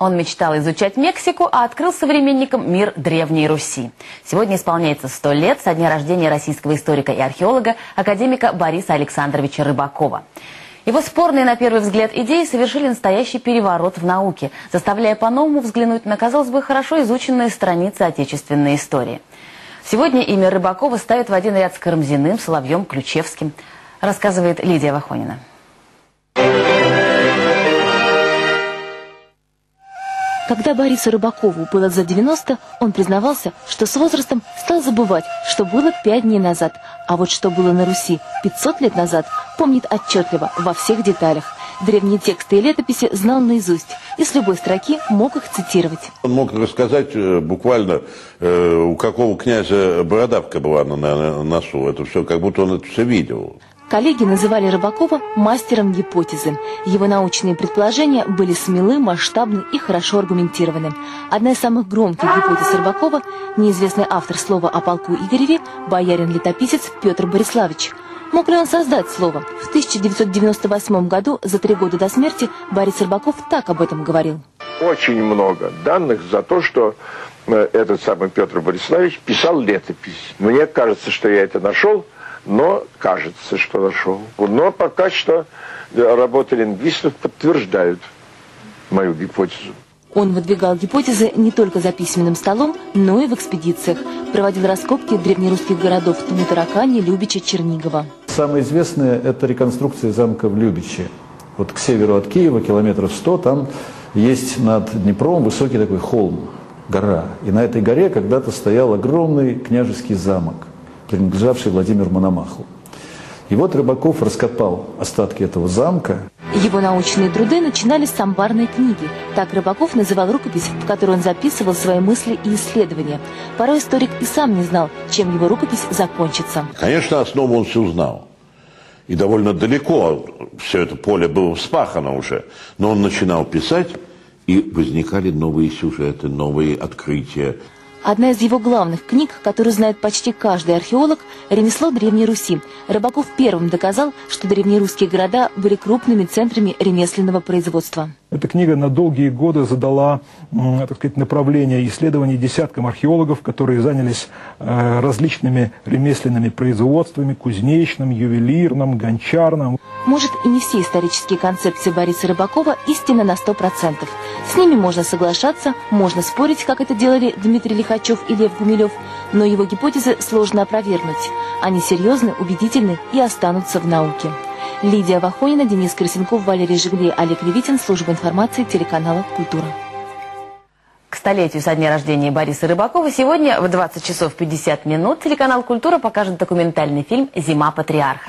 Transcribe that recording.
Он мечтал изучать Мексику, а открыл современникам мир Древней Руси. Сегодня исполняется сто лет со дня рождения российского историка и археолога, академика Бориса Александровича Рыбакова. Его спорные, на первый взгляд, идеи совершили настоящий переворот в науке, заставляя по-новому взглянуть на, казалось бы, хорошо изученные страницы отечественной истории. Сегодня имя Рыбакова ставят в один ряд с Карамзиным, Соловьем, Ключевским, рассказывает Лидия Вахонина. Когда Борису Рыбакову было за 90, он признавался, что с возрастом стал забывать, что было пять дней назад, а вот что было на Руси 500 лет назад, помнит отчетливо, во всех деталях. Древние тексты и летописи знал наизусть и с любой строки мог их цитировать. Он мог рассказать э, буквально, э, у какого князя бородавка была на носу. Это все, как будто он это все видел. Коллеги называли Рыбакова мастером гипотезы. Его научные предположения были смелы, масштабны и хорошо аргументированы. Одна из самых громких гипотез Рыбакова – неизвестный автор слова о полку Игореве, боярин-летописец Петр Бориславович. Мог ли он создать слово? В 1998 году, за три года до смерти, Борис Рыбаков так об этом говорил. Очень много данных за то, что э, этот самый Петр Бориславович писал летопись. Мне кажется, что я это нашел – но кажется, что нашел. Но пока что работы лингвистов подтверждают мою гипотезу. Он выдвигал гипотезы не только за письменным столом, но и в экспедициях. Проводил раскопки древнерусских городов Тмутаракани, Любича, Чернигова. Самое известное – это реконструкция замка в Любиче. Вот к северу от Киева, километров 100, там есть над Днепром высокий такой холм, гора. И на этой горе когда-то стоял огромный княжеский замок принадлежавший Владимиру Мономаху. И вот Рыбаков раскопал остатки этого замка. Его научные труды начинались с амбарной книги. Так Рыбаков называл рукопись, в которой он записывал свои мысли и исследования. Порой историк и сам не знал, чем его рукопись закончится. Конечно, основу он все знал. И довольно далеко все это поле было вспахано уже. Но он начинал писать, и возникали новые сюжеты, новые открытия. Одна из его главных книг, которую знает почти каждый археолог, «Ремесло Древней Руси». Рыбаков первым доказал, что древнерусские города были крупными центрами ремесленного производства. Эта книга на долгие годы задала, так сказать, направление исследований десяткам археологов, которые занялись э, различными ремесленными производствами, кузнечным, ювелирным, гончарным. Может, и не все исторические концепции Бориса Рыбакова истинны на сто процентов. С ними можно соглашаться, можно спорить, как это делали Дмитрий Лихачев и Лев Гумилев, но его гипотезы сложно опровергнуть. Они серьезны, убедительны и останутся в науке. Лидия Вахонина, Денис Крысенков, Валерий Жигли, Олег Левитин, служба информации телеканала «Культура». К столетию со дня рождения Бориса Рыбакова сегодня в 20 часов 50 минут телеканал «Культура» покажет документальный фильм «Зима патриарха».